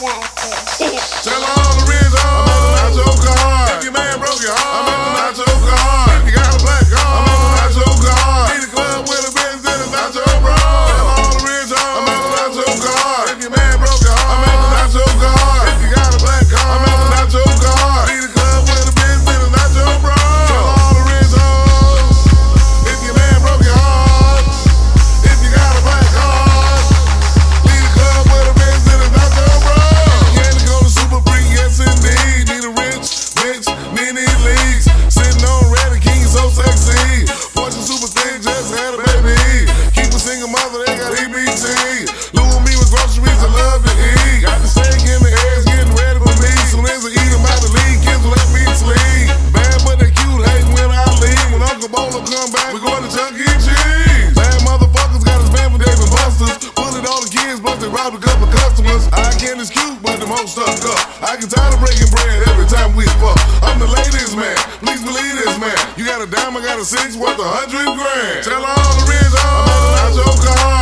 Tell her. Customers. I can't excuse, but the most stuck up. I can tired of breaking bread every time we fuck. I'm the ladies man, please believe this man. You got a dime, I got a six, worth a hundred grand. Tell all the rich I'm at the nacho cart.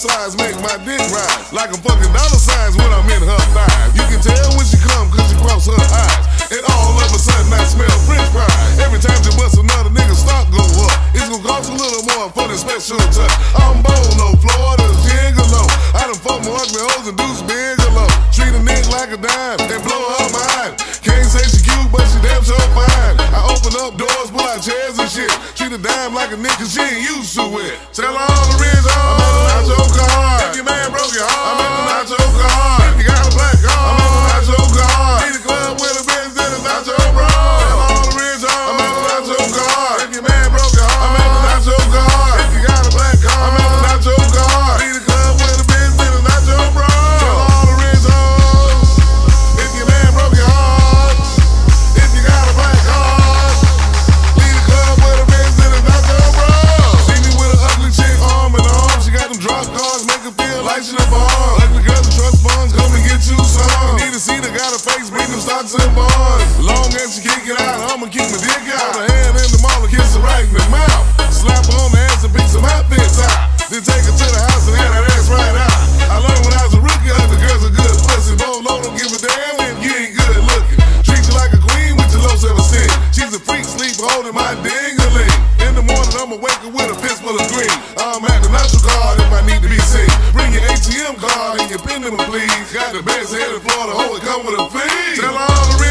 Size make my dick rise. Like a fucking dollar signs when I'm in her thighs. You can tell when she come cause she cross her eyes. And all of a sudden I smell french fries. Every time she bust another nigga stock go up. It's gonna cost a little more for the special touch. I'm Bolo, Florida, Gigolo. I done fuck my ugly hoes and deuce Bigalow. Treat a nigga like a dime and blow her mind. Can't say she cute, but she damn sure fine. I open up doors, pull out chairs and shit. Treat a dime like a nigga she ain't used to it. Tell all the rich make her feel like the. Girls trust funds, come and get you some. Need to see the got a face, bring them stocks and bonds. Long as she kick it out, I'ma keep my dick out. Put hand in the mall and kiss her right in the mouth. Slap her on the ass and pick some outfits out. Then take her to the house and have that ass right out. I learned when I was a rookie, other girls are good pussy. Bolo don't give a damn if you ain't good looking. Treat you like a queen with your low self esteem. She's a freak, sleep holding my dingling. In the morning, I'ma wake her with a your pen number, please. Got the best head in Florida, oh, it come with a fee. Tell all the